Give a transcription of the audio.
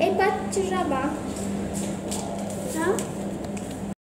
et pas de rabat. Hein?